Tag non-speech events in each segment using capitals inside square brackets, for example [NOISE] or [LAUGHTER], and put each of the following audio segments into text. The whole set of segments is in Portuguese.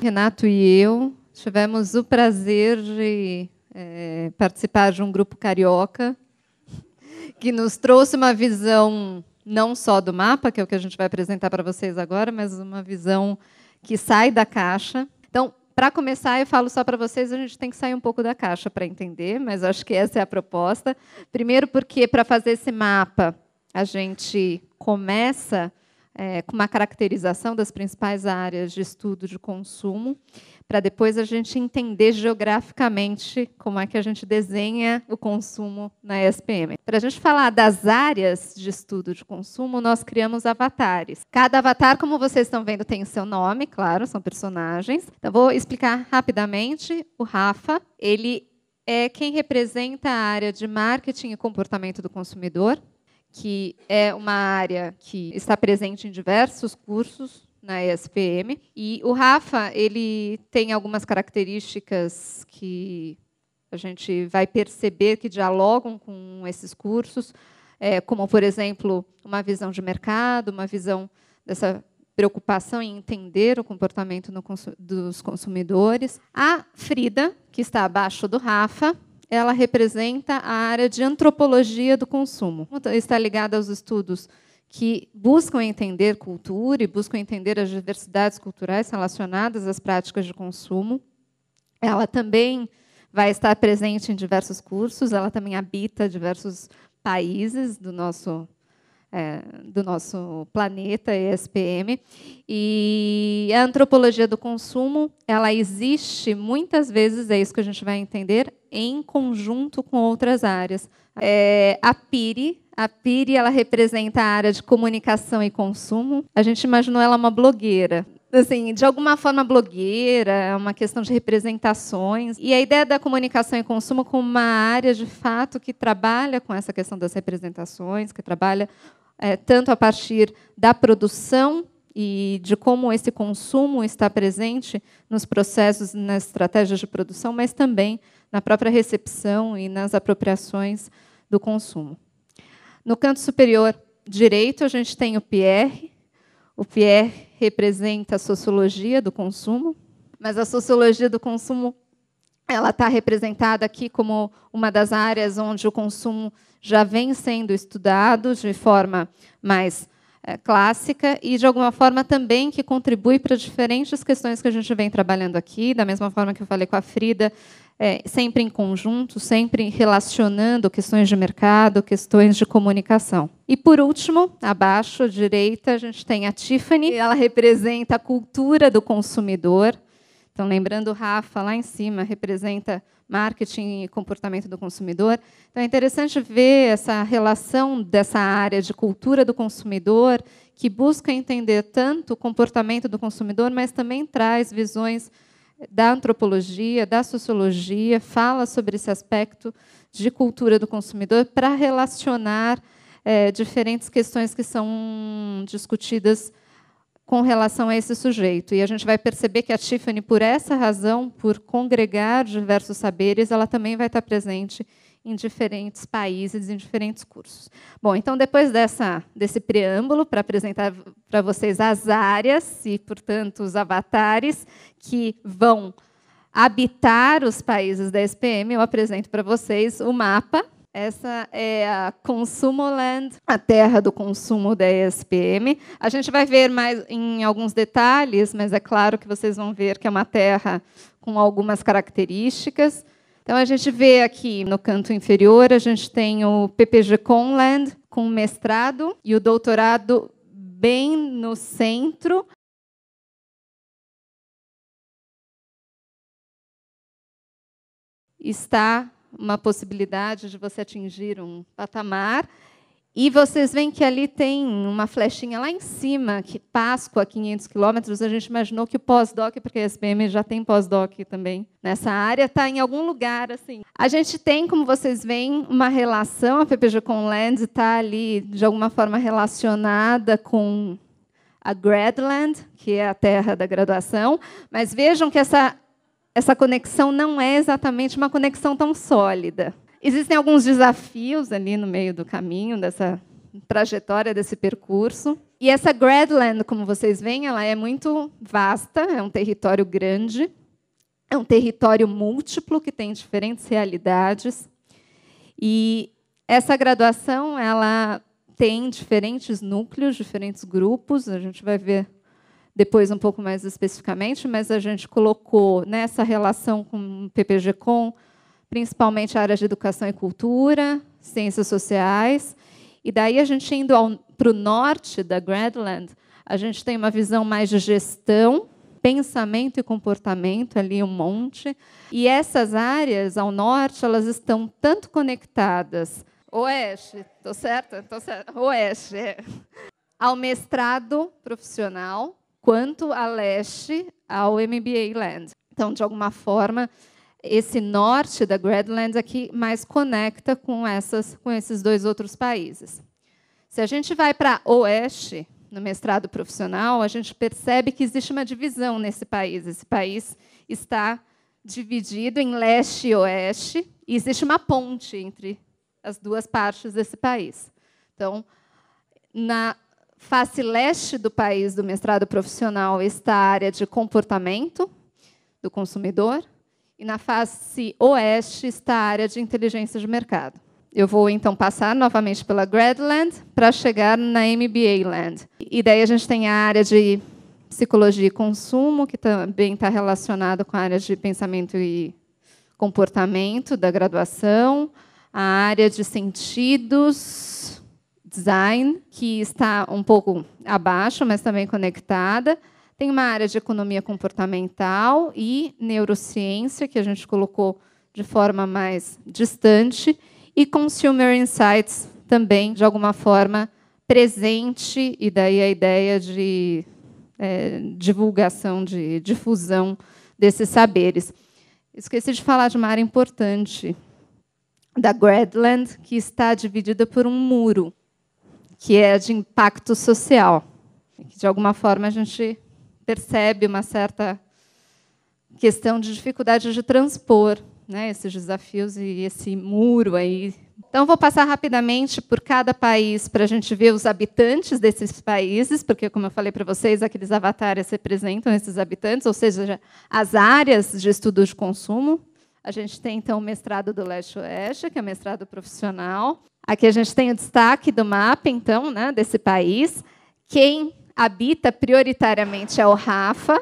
Renato e eu tivemos o prazer de é, participar de um grupo carioca que nos trouxe uma visão não só do mapa, que é o que a gente vai apresentar para vocês agora, mas uma visão que sai da caixa. Então, para começar, eu falo só para vocês, a gente tem que sair um pouco da caixa para entender, mas acho que essa é a proposta. Primeiro, porque para fazer esse mapa, a gente começa é, com uma caracterização das principais áreas de estudo de consumo, para depois a gente entender geograficamente como é que a gente desenha o consumo na ESPM. Para a gente falar das áreas de estudo de consumo, nós criamos avatares. Cada avatar, como vocês estão vendo, tem o seu nome, claro, são personagens. Então, vou explicar rapidamente. O Rafa, ele é quem representa a área de marketing e comportamento do consumidor, que é uma área que está presente em diversos cursos na ESPM. E o Rafa, ele tem algumas características que a gente vai perceber que dialogam com esses cursos, é, como, por exemplo, uma visão de mercado, uma visão dessa preocupação em entender o comportamento no, dos consumidores. A Frida, que está abaixo do Rafa, ela representa a área de antropologia do consumo. Está ligada aos estudos que buscam entender cultura e buscam entender as diversidades culturais relacionadas às práticas de consumo. Ela também vai estar presente em diversos cursos, ela também habita diversos países do nosso é, do nosso planeta ESPM e a antropologia do consumo ela existe muitas vezes é isso que a gente vai entender em conjunto com outras áreas é, a Piri a Piri ela representa a área de comunicação e consumo. A gente imaginou ela uma blogueira. Assim, de alguma forma blogueira, é uma questão de representações. E a ideia da comunicação e consumo como uma área, de fato, que trabalha com essa questão das representações, que trabalha é, tanto a partir da produção e de como esse consumo está presente nos processos, nas estratégias de produção, mas também na própria recepção e nas apropriações do consumo. No canto superior direito, a gente tem o Pierre. O Pierre representa a sociologia do consumo, mas a sociologia do consumo ela está representada aqui como uma das áreas onde o consumo já vem sendo estudado de forma mais clássica e, de alguma forma, também que contribui para diferentes questões que a gente vem trabalhando aqui, da mesma forma que eu falei com a Frida, é, sempre em conjunto, sempre relacionando questões de mercado, questões de comunicação. E, por último, abaixo, à direita, a gente tem a Tiffany, ela representa a cultura do consumidor. Então, lembrando Rafa, lá em cima, representa marketing e comportamento do consumidor. Então, é interessante ver essa relação dessa área de cultura do consumidor, que busca entender tanto o comportamento do consumidor, mas também traz visões da antropologia, da sociologia, fala sobre esse aspecto de cultura do consumidor para relacionar é, diferentes questões que são discutidas com relação a esse sujeito. E a gente vai perceber que a Tiffany, por essa razão, por congregar diversos saberes, ela também vai estar presente em diferentes países, em diferentes cursos. Bom, então, depois dessa, desse preâmbulo, para apresentar para vocês as áreas e, portanto, os avatares que vão habitar os países da SPM, eu apresento para vocês o mapa. Essa é a Consumoland, a terra do consumo da ESPM. A gente vai ver mais em alguns detalhes, mas é claro que vocês vão ver que é uma terra com algumas características. Então, a gente vê aqui no canto inferior, a gente tem o PPG Conland, com mestrado, e o doutorado bem no centro. Está uma possibilidade de você atingir um patamar e vocês veem que ali tem uma flechinha lá em cima, que Páscoa, 500 quilômetros, a gente imaginou que o pós-doc, porque a SPM já tem pós-doc também nessa área, está em algum lugar. assim. A gente tem, como vocês veem, uma relação, a PPG com Land está ali, de alguma forma, relacionada com a Gradland, que é a terra da graduação, mas vejam que essa essa conexão não é exatamente uma conexão tão sólida. Existem alguns desafios ali no meio do caminho dessa trajetória desse percurso. E essa Gradland, como vocês veem, ela é muito vasta, é um território grande, é um território múltiplo que tem diferentes realidades. E essa graduação, ela tem diferentes núcleos, diferentes grupos, a gente vai ver depois um pouco mais especificamente, mas a gente colocou nessa relação com o PPG-Com, principalmente a área de educação e cultura, ciências sociais, e daí a gente indo para o norte da Gradland, a gente tem uma visão mais de gestão, pensamento e comportamento ali um monte. E essas áreas ao norte, elas estão tanto conectadas oeste, tô certa? Tô certa. Oeste, é. ao mestrado profissional, quanto a leste ao MBA Land. Então, de alguma forma, esse norte da Gradland aqui mais conecta com, essas, com esses dois outros países. Se a gente vai para oeste, no mestrado profissional, a gente percebe que existe uma divisão nesse país. Esse país está dividido em leste e oeste, e existe uma ponte entre as duas partes desse país. Então, na face leste do país do mestrado profissional está a área de comportamento do consumidor, e na face oeste está a área de inteligência de mercado. Eu vou então passar novamente pela Gradland para chegar na MBA Land. E daí a gente tem a área de psicologia e consumo, que também está relacionado com a área de pensamento e comportamento da graduação, a área de sentidos, design, que está um pouco abaixo, mas também conectada, tem uma área de economia comportamental e neurociência, que a gente colocou de forma mais distante, e consumer insights também, de alguma forma, presente, e daí a ideia de é, divulgação, de difusão desses saberes. Esqueci de falar de uma área importante da Gradland, que está dividida por um muro, que é de impacto social. De alguma forma, a gente percebe uma certa questão de dificuldade de transpor né, esses desafios e esse muro aí. Então, vou passar rapidamente por cada país para a gente ver os habitantes desses países, porque, como eu falei para vocês, aqueles avatares representam esses habitantes, ou seja, as áreas de estudo de consumo. A gente tem, então, o mestrado do Leste-Oeste, que é o mestrado profissional. Aqui a gente tem o destaque do mapa, então, né, desse país. Quem habita prioritariamente é o Rafa,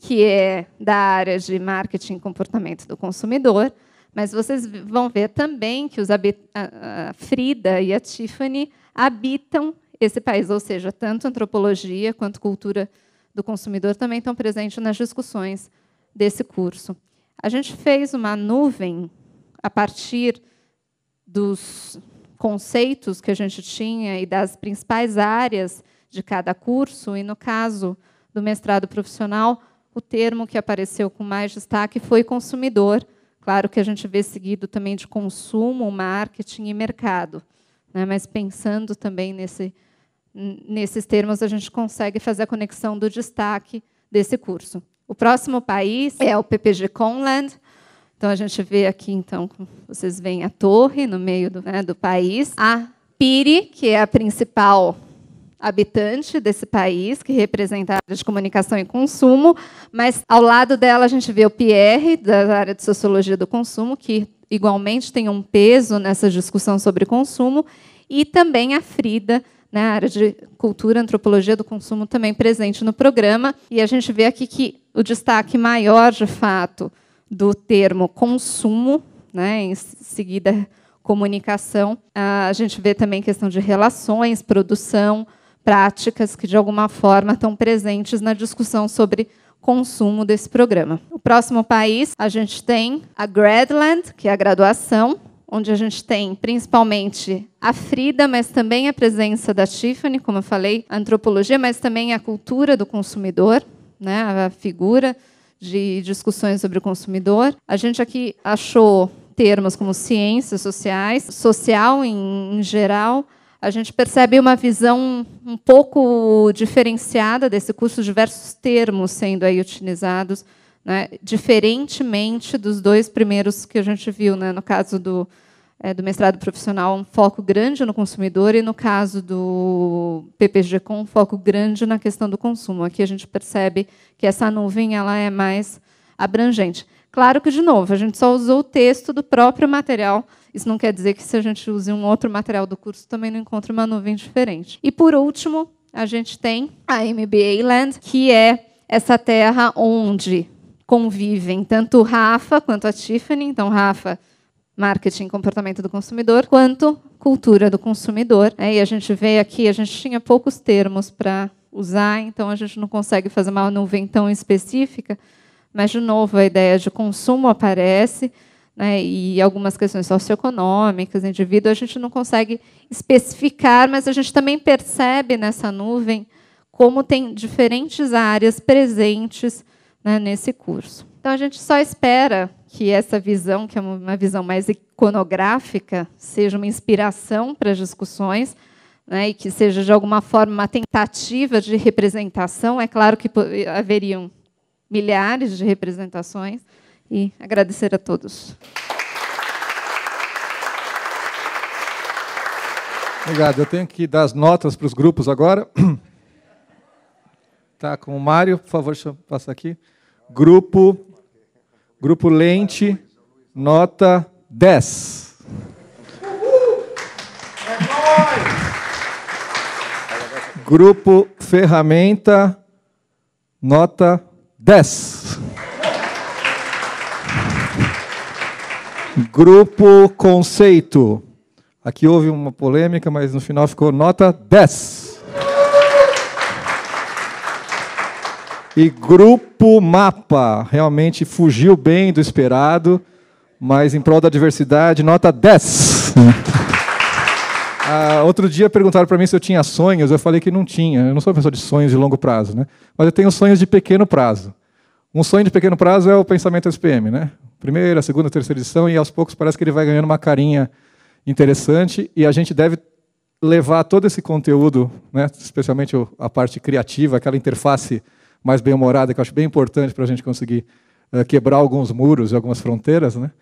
que é da área de marketing e comportamento do consumidor, mas vocês vão ver também que os a Frida e a Tiffany habitam esse país, ou seja, tanto antropologia quanto cultura do consumidor também estão presentes nas discussões desse curso. A gente fez uma nuvem a partir dos conceitos que a gente tinha e das principais áreas de cada curso, e no caso do mestrado profissional, o termo que apareceu com mais destaque foi consumidor. Claro que a gente vê seguido também de consumo, marketing e mercado, né? mas pensando também nesse, nesses termos, a gente consegue fazer a conexão do destaque desse curso. O próximo país é o PPG Conland. Então, a gente vê aqui, então, vocês veem a torre no meio do, né, do país. A Piri, que é a principal habitante desse país, que representa a área de comunicação e consumo, mas ao lado dela a gente vê o Pierre, da área de sociologia do consumo, que igualmente tem um peso nessa discussão sobre consumo, e também a Frida, na né, área de cultura, antropologia do consumo, também presente no programa. E a gente vê aqui que o destaque maior, de fato, do termo consumo, né, em seguida comunicação, a gente vê também questão de relações, produção, práticas que, de alguma forma, estão presentes na discussão sobre consumo desse programa. O próximo país, a gente tem a Gradland, que é a graduação, onde a gente tem principalmente a Frida, mas também a presença da Tiffany, como eu falei, a antropologia, mas também a cultura do consumidor, né, a figura de discussões sobre o consumidor. A gente aqui achou termos como ciências sociais, social em, em geral, a gente percebe uma visão um pouco diferenciada desse curso, diversos termos sendo aí utilizados né, diferentemente dos dois primeiros que a gente viu, né, no caso do, é, do mestrado profissional, um foco grande no consumidor, e no caso do PPG com um foco grande na questão do consumo. Aqui a gente percebe que essa nuvem ela é mais abrangente. Claro que, de novo, a gente só usou o texto do próprio material. Isso não quer dizer que, se a gente use um outro material do curso, também não encontre uma nuvem diferente. E, por último, a gente tem a MBA Land, que é essa terra onde convivem tanto o Rafa quanto a Tiffany. Então, Rafa, marketing comportamento do consumidor, quanto cultura do consumidor. E a gente vê aqui, a gente tinha poucos termos para usar, então a gente não consegue fazer uma nuvem tão específica, mas, de novo, a ideia de consumo aparece, né, e algumas questões socioeconômicas, indivíduo, a gente não consegue especificar, mas a gente também percebe nessa nuvem como tem diferentes áreas presentes né, nesse curso. Então a gente só espera que essa visão, que é uma visão mais iconográfica, seja uma inspiração para as discussões, né, e que seja de alguma forma uma tentativa de representação. É claro que haveriam milhares de representações e agradecer a todos. Obrigado. Eu tenho que dar as notas para os grupos agora. [CLEARS THROAT] Tá com o Mário, por favor, deixa eu passar aqui. Grupo, grupo Lente, nota 10. Grupo Ferramenta, nota 10. Grupo Conceito. Aqui houve uma polêmica, mas no final ficou nota 10. E Grupo Mapa, realmente fugiu bem do esperado, mas em prol da diversidade, nota 10. ah, outro dia perguntaram para mim se eu tinha sonhos, eu falei que não tinha. Eu não sou pessoa de sonhos de longo prazo, né? mas eu tenho sonhos de pequeno prazo. Um sonho de pequeno prazo é o pensamento SPM, né? Primeira, segunda, terceira edição, e aos poucos parece que ele vai ganhando uma carinha interessante, e a gente deve levar todo esse conteúdo, né, especialmente a parte criativa, aquela interface mais bem-humorada, que eu acho bem importante para a gente conseguir uh, quebrar alguns muros e algumas fronteiras, né?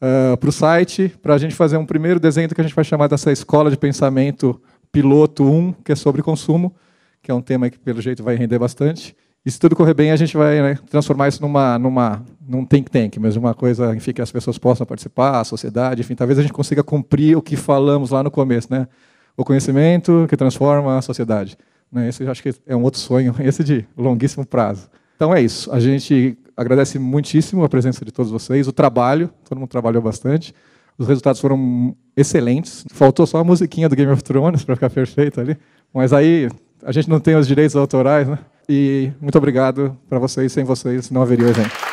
Uh, para o site, para a gente fazer um primeiro desenho que a gente vai chamar dessa escola de pensamento piloto 1, que é sobre consumo, que é um tema que, pelo jeito, vai render bastante. E se tudo correr bem, a gente vai né, transformar isso numa, numa, num think tank, mas uma coisa enfim, que as pessoas possam participar, a sociedade, enfim, talvez a gente consiga cumprir o que falamos lá no começo, né? O conhecimento que transforma a sociedade. Né? Esse eu acho que é um outro sonho, [LAUGHS] esse de longuíssimo prazo. Então é isso. A gente agradece muitíssimo a presença de todos vocês, o trabalho, todo mundo trabalhou bastante. Os resultados foram excelentes. Faltou só a musiquinha do Game of Thrones [LAUGHS] para ficar perfeito ali. Mas aí a gente não tem os direitos autorais, né? E muito obrigado para vocês. Sem vocês não haveria o evento.